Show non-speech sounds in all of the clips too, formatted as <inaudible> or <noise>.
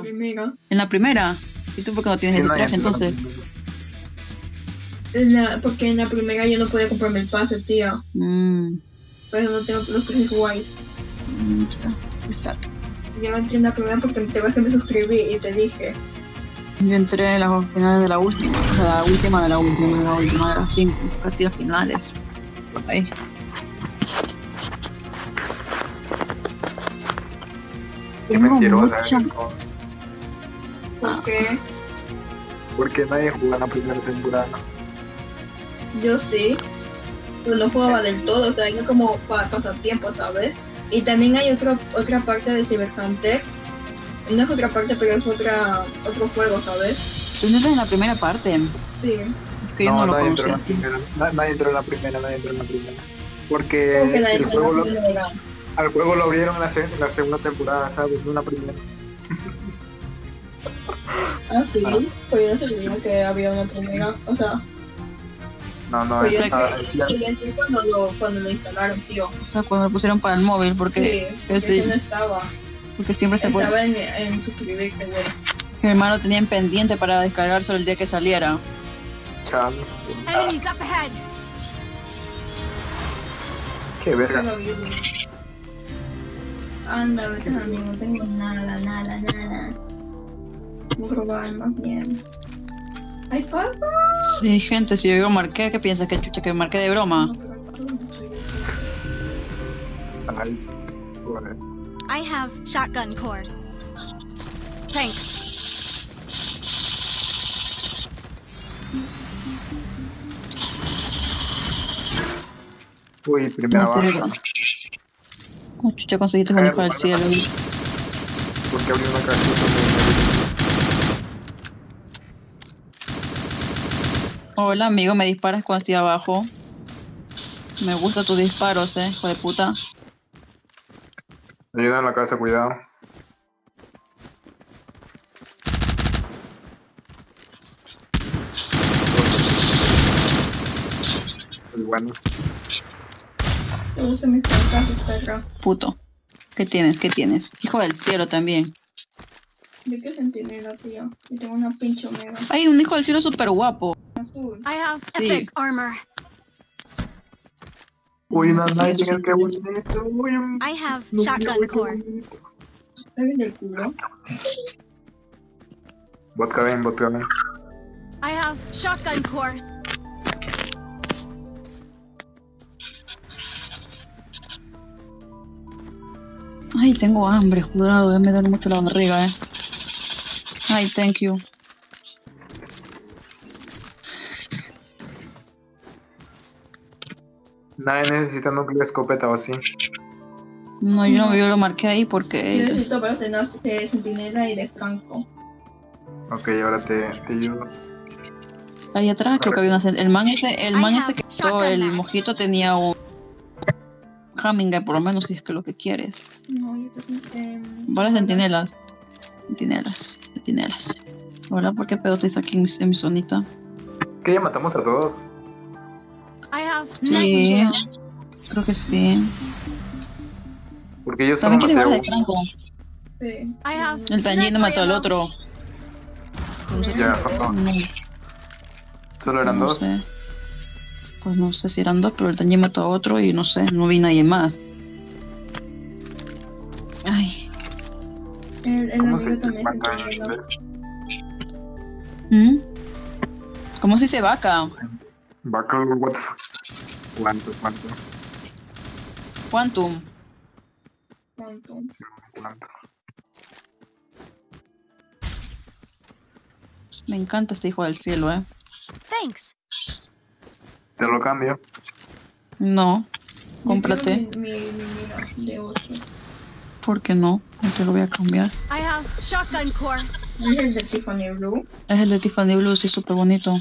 Primera. ¿En la primera? ¿Y tú por qué no tienes Sí, el no, traje entonces? En la- porque en la primera yo no podía comprarme el pase, tía. Mmm. Pero no tengo los trajes guays. Exacto. Yo entré en la primera porque te ves que me suscribí y te dije. Yo entré en las finales de la última, o sea, la última de la última, de la última de las cinco, casi las finales. Por ahí. Qué Tengo mucha- eres, ¿no? Porque Porque nadie jugó en la primera temporada. yo sí. Pero no jugaba del todo, o sea, era como para pasatiempo, ¿sabes? Y también hay otra otra parte de Cyber Hunter. No es otra parte, pero es otra otro juego, ¿sabes? Tú entras en la primera parte, Sí. que yo no, lo nadie entró en conocía la así. primera. Na- Nadie entró en la primera, nadie entró en la primera. Porque el juego lo, al juego lo abrieron en la, se- en la segunda temporada, ¿sabes? No en la primera. <laughs> Ah, sí. Ah. Pues yo sabía que había una primera. O sea, No, no, pues yo esa, yo entré cuando lo, cuando lo instalaron, tío. O sea, cuando lo pusieron para el móvil, porque, sí, que porque sí. no estaba. porque siempre se pone. Estaba en, en suscribirte, güey. Mi hermano tenía en pendiente para descargárselo el día que saliera. Enemies up ahead. Qué verga. Anda, vete a mí, no tengo nada, nada, nada. Robar más bien. ¿Hay paso? Sí, gente, si yo digo marqué, ¿qué piensas? ¿Que chucha, que marqué de broma? Ay. I have shotgun cord. Thanks. Uy, primera baja. verdad. ¿Cómo chucha conseguiste hijo del cielo? Porque abrió una cajita. Hola, amigo, me disparas cuando estoy abajo. Me gustan tus disparos, eh, hijo de puta. Ayuda en la casa, cuidado. Muy bueno. ¿Te gustan mis fracasos, perra? Puto. ¿Qué tienes? ¿Qué tienes? Hijo del cielo también. ¿De qué centinela, tío? Y tengo una pinche omega Hay un hijo del cielo súper guapo. Azul. I have Sí. epic armor. Uy, no, Sí, nadie eso tiene sí. que bonito. Uy, I have no, shotgun uy, qué cord. bonito. ¿Está bien del culo? Vodka ven, vodka ven. I have shotgun cord. Ay, tengo hambre, jurado, me duele mucho la barriga, eh. Ay, thank you. Nadie necesita núcleo escopeta o así. No, yo no yo lo marqué ahí Yo porque... necesito para tener de centinela y de franco. Ok, ahora te, te ayudo. Ahí atrás creo que había una... El man ese, el man ese que quitó shotgun el mojito tenía un... Hummingbird, por lo menos, si es que lo que quieres. No, yo creo que... Eh, Vale, centinelas. Centinelas. Centinelas. Hola, ¿por qué pedo te aquí en mi, en mi zonita? Que ya matamos a todos. I have Sí. Creo que sí. Porque yo solo También maté a uno. Sí. El Tanjin mató al otro. No sé. Ya son dos. No, Solo eran no dos. sé. Pues no sé si eran dos, pero el Tanjin mató a otro y no sé, no vi nadie más. Ay. El, el ¿Cómo se amigo también inglés? ¿Mm? ¿Cómo se dice vaca? Vaca, what the fuck. ¿Cuánto, cuánto, Quantum. ¿Cuánto? cuánto? Me encanta este hijo del cielo, eh. Thanks. Te lo cambio. No. Cómprate. Mi, mi, mi mira, de 8. ¿Por qué no? No te lo voy a cambiar. I have shotgun cord. Es el de Tiffany Blue. Es el de Tiffany Blue, sí, súper bonito.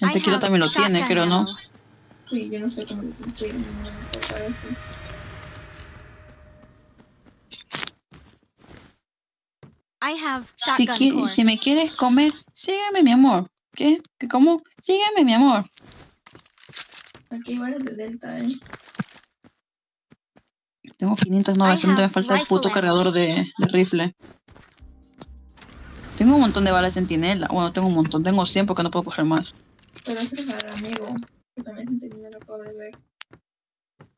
El tequila también lo tiene, creo, ¿no? Sí, yo no sé cómo lo consigo. No. I have Si, shotgun qui- cord. si me quieres comer, sígueme, mi amor. ¿Qué? ¿Qué cómo? Sígueme, mi amor. Aquí hay varios de Delta, eh. Tengo 500 no, I solamente me falta el puto cargador de, de rifle. Tengo un montón de balas de centinela. Bueno, tengo un montón. Tengo 100 porque no puedo coger más. Pero eso es al amigo. Que también tenía lo de ver.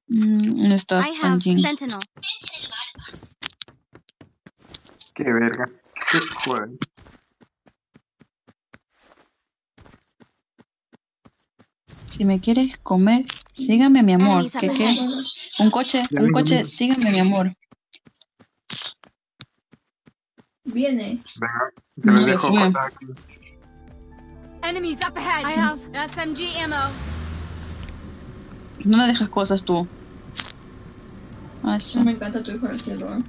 Mm, ¿Dónde estás, I have Anjin? Sentinel. Qué verga. Qué joder. Si me quieres comer, sígame, mi amor. ¿Qué, qué? Un coche, un coche, sígame, mi amor. Viene. Venga, te No, les dejo cosas aquí. Enemies up ahead. I have SMG ammo. No me dejas cosas tú. Ah, eso. No me encanta tu hijo del cielo. ¿eh?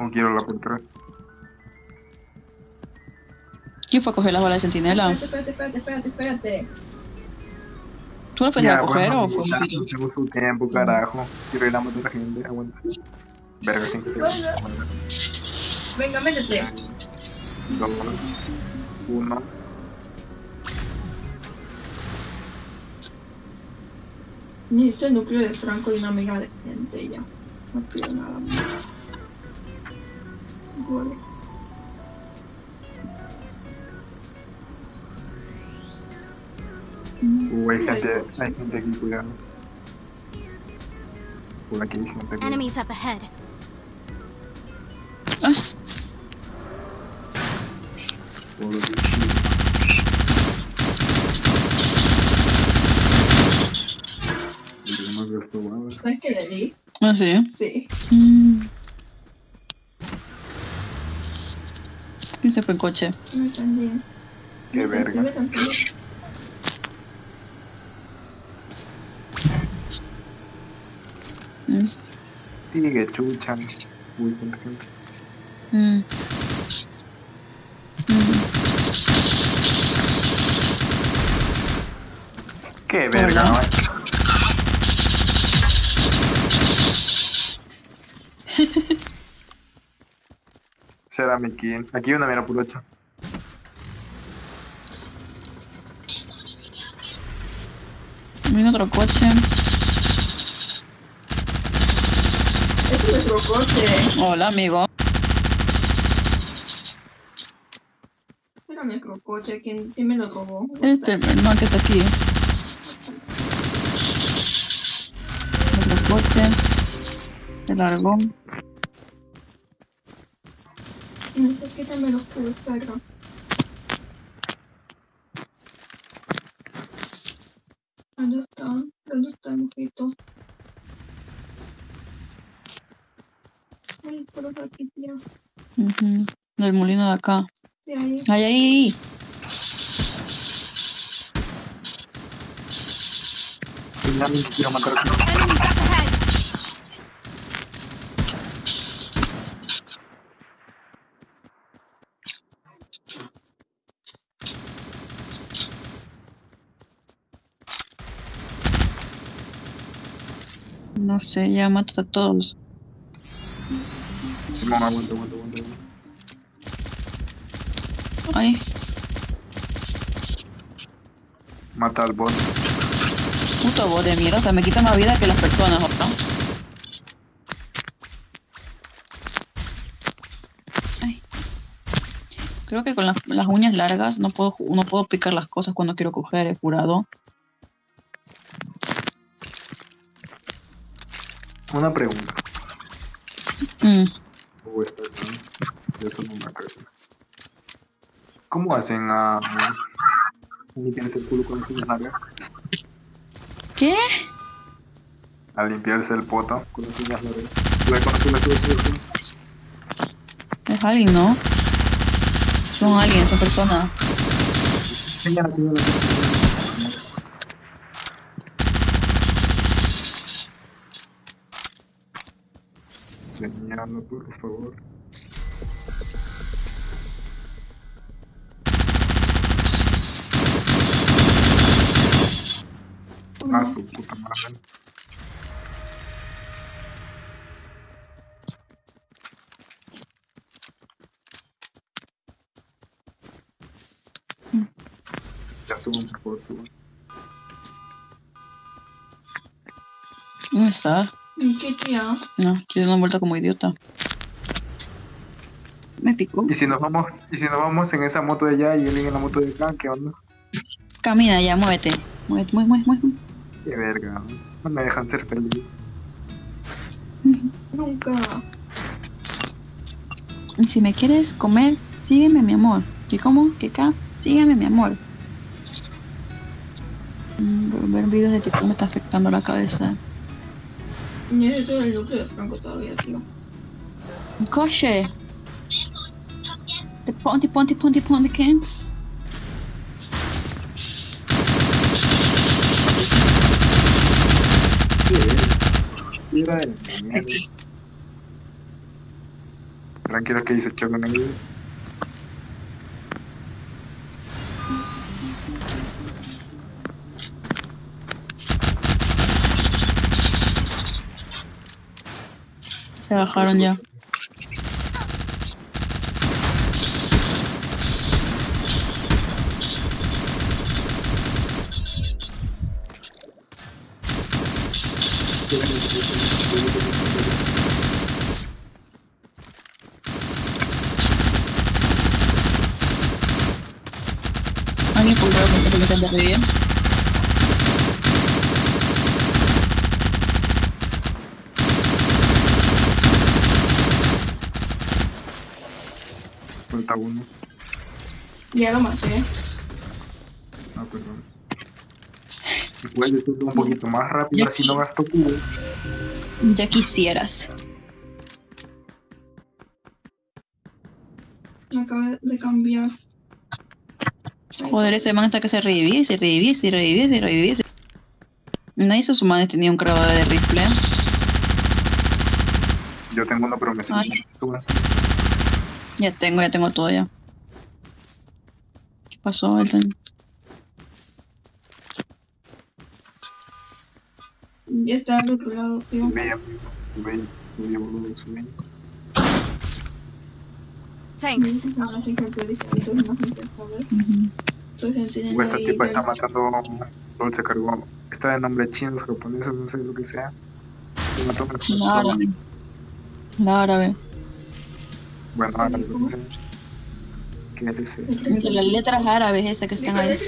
No quiero la pintura. ¿Quién fue a coger las balas de centinela? Espérate, espérate, espérate, espérate, espérate. ¿Tú lo fuiste a coger bueno, o fue un ya, tiro? no Tengo su tiempo, carajo. Quiero ir a matar a la gente. Aguanta. Verga, cinco segundos. Aguanta. Venga, métete. Dos, uno. Necesito el núcleo de Franco y una amiga de gente ya. No pido nada más. Vale. Uh, hay gente, hay gente aquí, cuidado. Por aquí hay gente aquí. Enemies up ahead. Por estos huevos. ¿Sabes qué le di? ah, sí. Sí. Mm. ¿Quién se fue en coche? No entendí. Qué verga. entendí. Mm. Sigue chucha. Uy, gente. Mm. Mm. Qué verga, man. <laughs> Será mi king. Aquí hay una mira por ocho. Viene otro coche. Ese es nuestro coche. Hola, amigo. Era nuestro coche. ¿Quién, quién me lo robó? Este, el man que está aquí. Coche. Se largó. Necesítame los cubos, perro. ¿Dónde está? ¿Dónde está el mojito? Ay, por aquí, tío. Ujú. Del molino de acá. De ahí. ¡Ay, ahí! Finalmente quiero matar a Enemies up ahead. No sé, ya matas a todos. No, aguanta, aguanta, aguanta. Ay, Mata al bot. puto bot de mierda. O sea, me quita más vida que las personas, ¿no? Ay. Creo que con las, las uñas largas no puedo, no puedo picar las cosas cuando quiero coger, he jurado. Una pregunta. Mm. ¿Cómo hacen a limpiarse el culo con las uñas largas? ¿Qué? A limpiarse el poto con las uñas largas. ¿Tú has conocido las uñas Es alguien, ¿no? Son alguien, esa persona. Enseñan así de las uñas. Señalo, por favor. Ah, su puta madre. Ya subo por favor, subo. ¿Dónde está? ¿Y qué tía? No, estoy dando vuelta como idiota. Me picó. Y si nos vamos, y si nos vamos en esa moto de allá y él en la moto de acá, ¿qué onda? Camina ya, muévete. Muévete, muévete, muévete. Qué verga, no me dejan ser feliz. <laughs> Nunca. Y Si me quieres comer, sígueme, mi amor. ¿Qué como? ¿Qué acá? Sígueme, mi amor. Mm, Ver videos de TikTok me está afectando la cabeza. Necesito el núcleo de Franco todavía, tío. Coche. De ponte, ponte, ponte, ponte, ¿qué? Qué verga. Mira de la mierda. Tranquilo que dice choco en el Se bajaron ya. Alguien por favor, que Falta uno. Ya lo maté. Ah, perdón. Si puedes hacerlo un poquito más rápido, Ya. así no gasto cubo. Ya quisieras. Me acaba de cambiar. Joder, ese man hasta que se revivía, se revivía, se revivía, se revivía. se- Nadie hizo su madre tenía un grabado de rifle. Yo tengo uno, pero me Ay. Ya tengo, ya tengo todo ya. ¿Qué pasó, Elton? Ya está al otro lado, tío. Boludo, sube. Thanks. Ahora sí que gente, ¿sabes? Ujú. Soy sentinela Esta y tipa ya- está matando. Se cargó. Está de nombre chino, japonés, no sé lo que sea. Se mató con su- La árabe. La árabe. Bueno. ¿Qué? Entre las letras árabes esas que están ahí.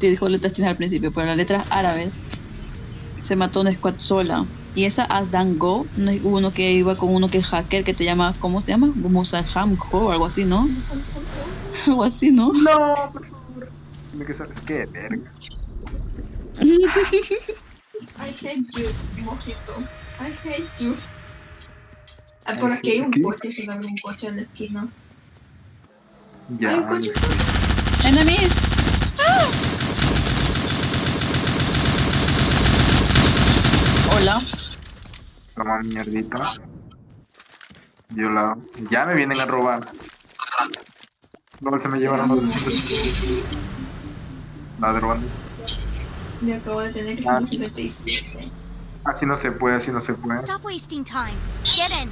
Te dijo letras chinas al principio, pero las letras árabes se mató una squad sola. Y esa Asdan Go, no es uno que iba con uno que es hacker que te llama, ¿cómo se llama? Musaham Ho o algo así, ¿no? <laughs> Algo así, ¿no? No, por favor. Tiene que ser. Qué verga. <laughs> I hate you, mojito. I hate you. Ah, por aquí hay un ¿Qué? coche, se abre un coche en la esquina. Ya. Hay un coche. Enemies. Hola. Toma mierdita. Yo la. Ya me vienen a robar. No, se me llevaron los 200. Ladrones. Me acabo de tener que Ah. 57. Así no se puede, así no se puede. Stop wasting time. Get in.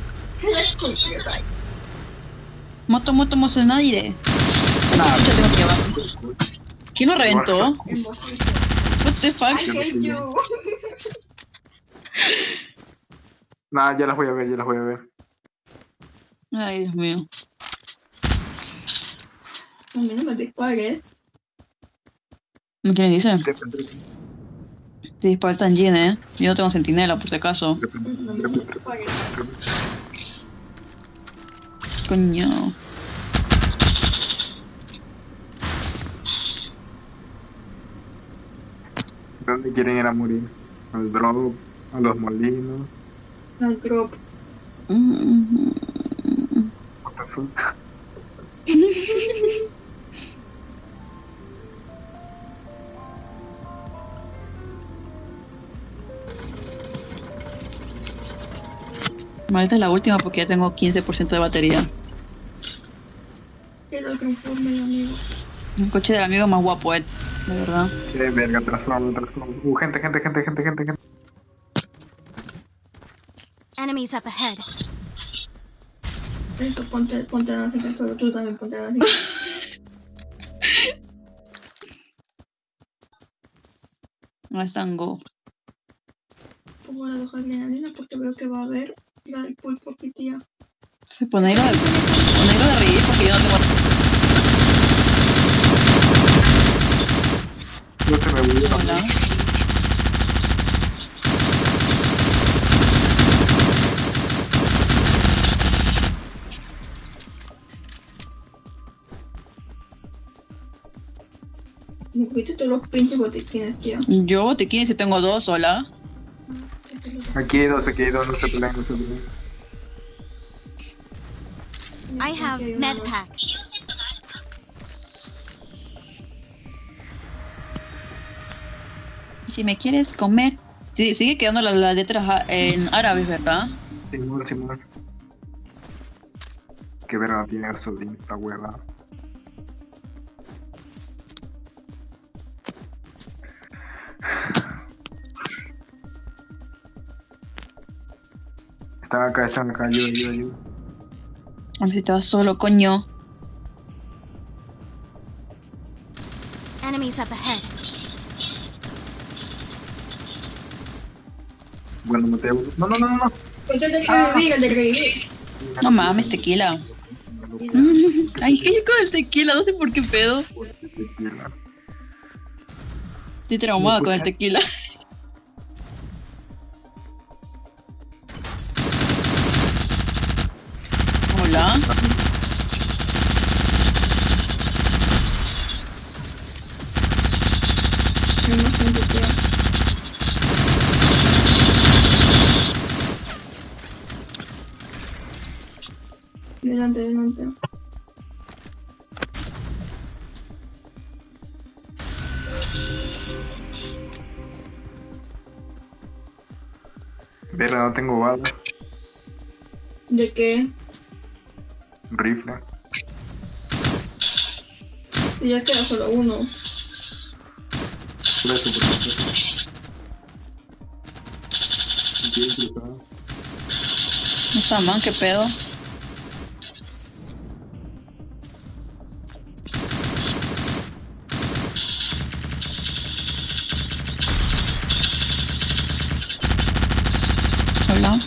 Moto, moto, moto en aire. Nah, Yo tengo aquí abajo. ¿Quién lo reventó? What the fuck? I hate you. Nah, ya las voy a ver, ya las voy a ver. Ay, Dios mío. A mí no me dispares. ¿Quién dice? Trepen, trepen, Te dispara el eh. Yo no tengo sentinela, por si acaso. No me dispares. Coño. ¿Dónde quieren ir a morir? Al drop, a los molinos. No drop. Mm, What the fuck? <laughs> Esta es la última porque ya tengo 15% de batería. El amigo. Un coche del amigo más guapo, eh. De verdad. Qué verga, transformo, transformo. Uh, gente, gente, gente, gente, gente, gente. Enemies up ahead. Eso, ponte, ponte a nacer solo. Tú también ponte a nacer. <laughs> No están go. Pongo la hoja de adrenalina porque veo que va a haber la del pulpo, tía. Se pone de, ponerlo de reír porque yo no tengo. No se me olvidó. Hola. Me cogiste todos los pinches botiquines, tío. Yo botiquines y tengo dos, hola. Aquí hay dos, aquí hay dos, no se peleen, no se peleen. I have Ok, med vamos. pack. Si me quieres comer. Sí, sigue quedando las letras en árabes, ¿verdad? Simón, Simón. Qué verga tiene gasolina esta hueva. Están acá, están acá, ayuda, ayuda, ayuda. A ver si estaba solo, coño. Enemies up ahead. Bueno, no te No, no, no, no, no. Pues el del revivir, el del revivir. No mames, tequila. <laughs> Ay, que yo con el tequila, no sé por qué pedo. Estoy traumada con el tequila. Delante, delante. Verga, no tengo balas. ¿De qué? Rifle. Si ya queda solo uno. No está man, qué pedo. Hola.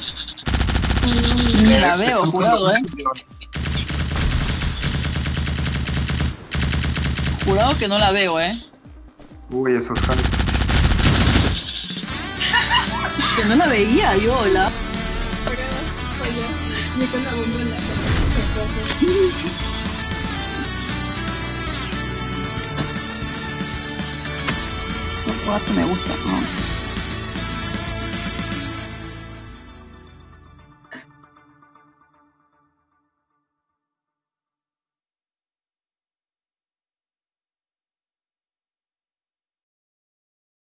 Ni la veo, jurado, eh. Jurado que no la veo, eh. Uy, esos jales. Que no la veía yo, hola. Me con la bomba en la. No, me gusta, no.